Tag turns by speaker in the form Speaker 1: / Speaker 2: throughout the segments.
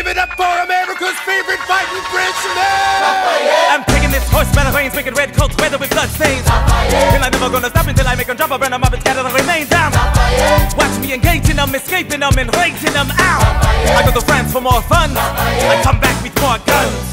Speaker 1: give it up for America's favorite fighting Frenchman.
Speaker 2: I'm taking this horse by the reins, making red coats weather with blood stains. And I'm never gonna stop until I make them drop, I burn them up and scatter the remains. I'm watch me engaging them, escaping them, and raising them out. I go to France for more fun. I come back with more guns.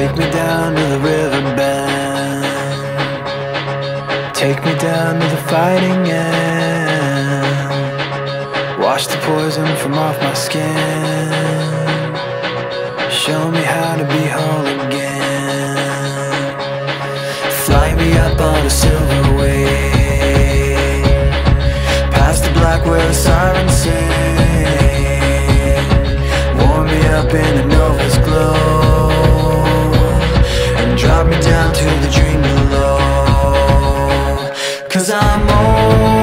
Speaker 3: Take me down to the riverbed. Take me down to the fighting end. Wash the poison from off my skin. Show me how to be whole again. Fly me up on a silver wing. I'm only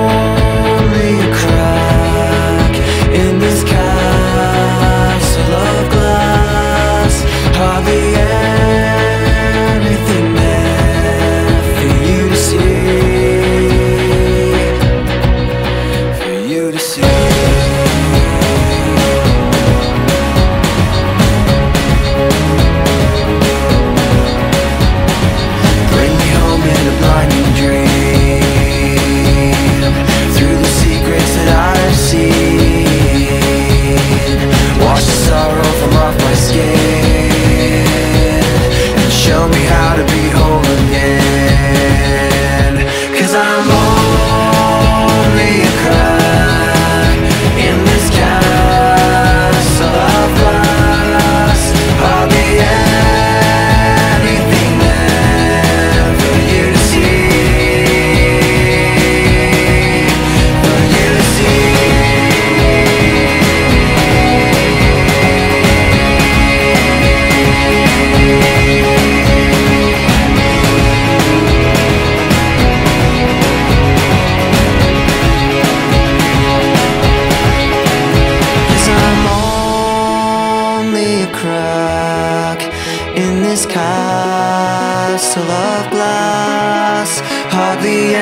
Speaker 3: castle of glass. Hardly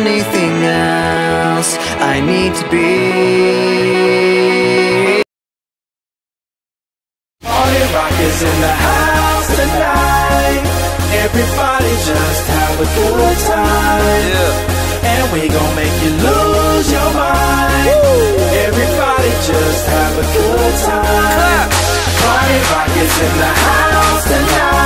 Speaker 3: anything else I need to be.
Speaker 4: Party rock is in the house tonight. Everybody just have a good time. And we gon' make you lose your mind. Everybody just have a good time. Party rock is in the house tonight.